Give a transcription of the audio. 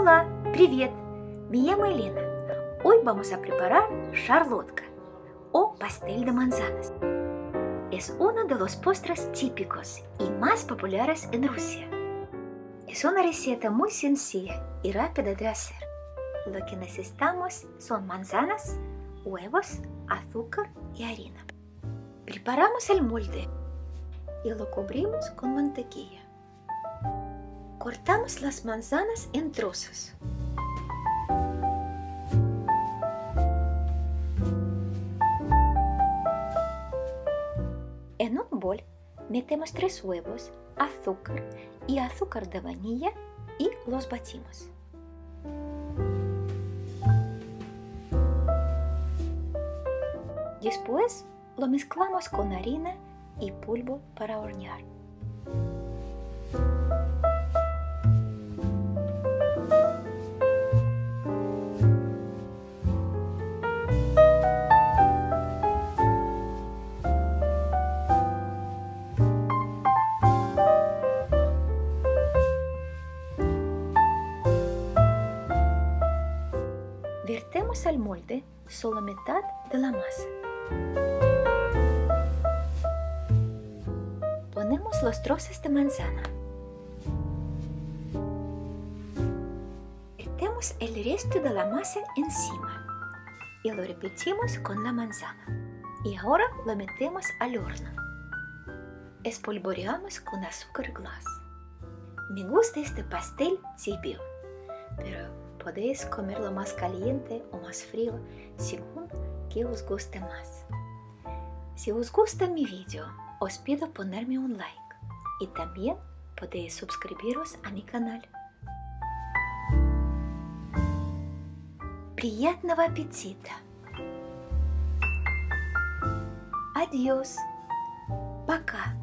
Hola, привет! Me llamo Elena. Hoy vamos a preparar charlotka o pastel de manzanas. Es uno de los postres típicos y más populares en Rusia. Es una receta muy sencilla y rápida de hacer. Lo que necesitamos son manzanas, huevos, azúcar y harina. Preparamos el molde y lo cubrimos con mantequilla. Cortamos las manzanas en trozos. En un bol metemos tres huevos, azúcar y azúcar de vainilla y los batimos. Después lo mezclamos con harina y polvo para hornear. Vertemos al molde solo mitad de la masa. Ponemos los trozos de manzana. Vertemos el resto de la masa encima y lo repetimos con la manzana. Y ahora lo metemos al horno. Espolvoreamos con azúcar glass. Me gusta este pastel tibio, pero podéis comerlo más caliente o más frío según que os guste más. Si os gusta mi video, os pido ponerme un like y también podéis suscribiros a mi canal. Приятного аппетита! Adiós. Пока.